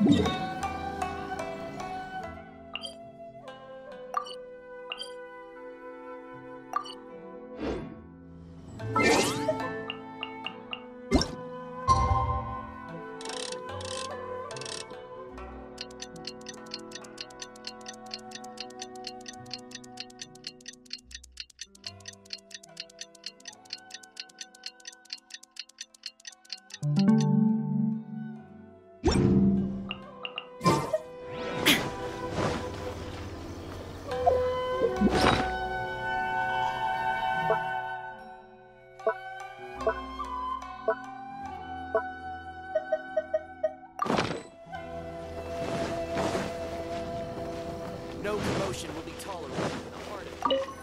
Bye. No promotion will be tolerated. In the heart of